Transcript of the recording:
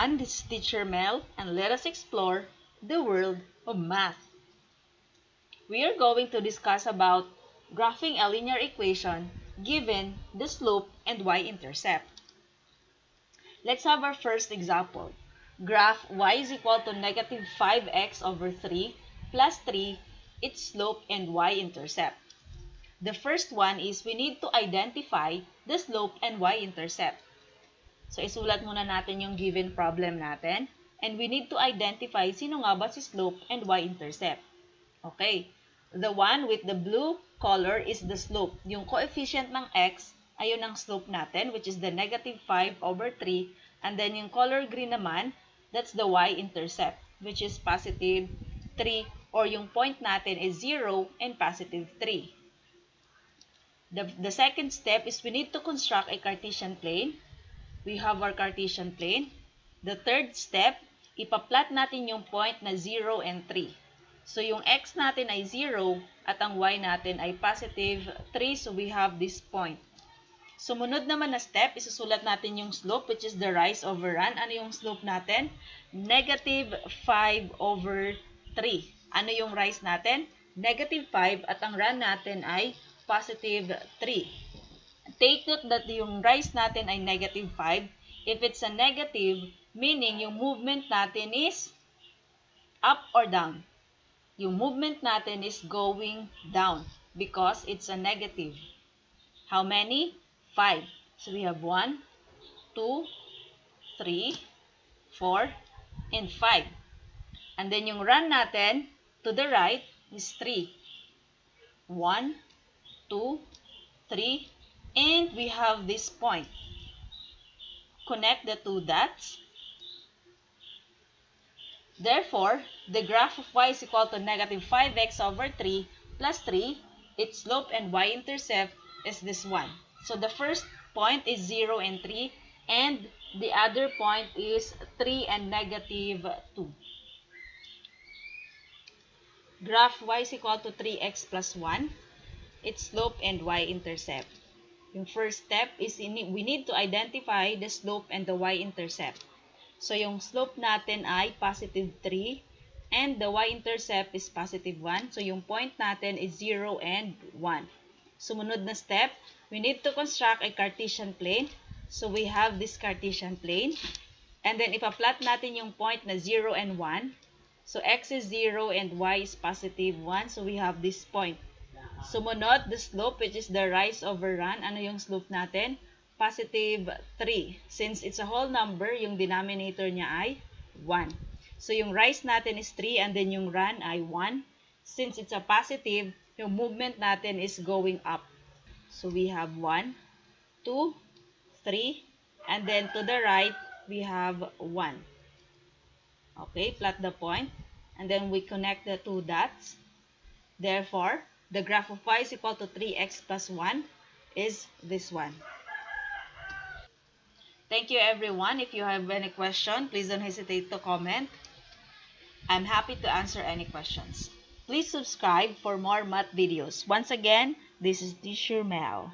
everyone, this is Teacher Mel and let us explore the world of math. We are going to discuss about graphing a linear equation given the slope and y-intercept. Let's have our first example. Graph y is equal to negative 5x over 3 plus 3, its slope and y-intercept. The first one is we need to identify the slope and y-intercept. So, isulat muna natin yung given problem natin. And we need to identify sino nga ba si slope and y-intercept. Okay. The one with the blue color is the slope. Yung coefficient ng x ay yun ang slope natin, which is the negative 5 over 3. And then yung color green naman, that's the y-intercept, which is positive 3 or yung point natin is 0 and positive 3. The, the second step is we need to construct a Cartesian plane we have our Cartesian plane. The third step, ipaplat natin yung point na 0 and 3. So, yung x natin ay 0 at ang y natin ay positive 3. So, we have this point. Sumunod naman na step, isusulat natin yung slope which is the rise over run. Ano yung slope natin? Negative 5 over 3. Ano yung rise natin? Negative 5 at ang run natin ay positive 3. Take note that yung rise natin ay negative 5. If it's a negative, meaning yung movement natin is up or down. Yung movement natin is going down because it's a negative. How many? 5. So we have 1, 2, 3, 4, and 5. And then yung run natin to the right is 3. 1, 2, 3, And we have this point. Connect the two dots. Therefore, the graph of y is equal to negative 5x over 3 plus 3. Its slope and y-intercept is this one. So the first point is 0 and 3 and the other point is 3 and negative 2. Graph y is equal to 3x plus 1. Its slope and y-intercept. Yung first step is we need to identify the slope and the y-intercept. So, yung slope natin ay positive 3 and the y-intercept is positive 1. So, yung point natin is 0 and 1. Sumunod na step, we need to construct a Cartesian plane. So, we have this Cartesian plane. And then, ipa-plot natin yung point na 0 and 1. So, x is 0 and y is positive 1. So, we have this point. Sumunod, the slope, which is the rise over run. Ano yung slope natin? Positive 3. Since it's a whole number, yung denominator niya ay 1. So, yung rise natin is 3 and then yung run ay 1. Since it's a positive, yung movement natin is going up. So, we have 1, 2, 3, and then to the right, we have 1. Okay, plot the point. And then we connect the two dots. Therefore, the graph of y is equal to 3x plus 1 is this one. Thank you everyone. If you have any question, please don't hesitate to comment. I'm happy to answer any questions. Please subscribe for more math videos. Once again, this is Teacher Mel.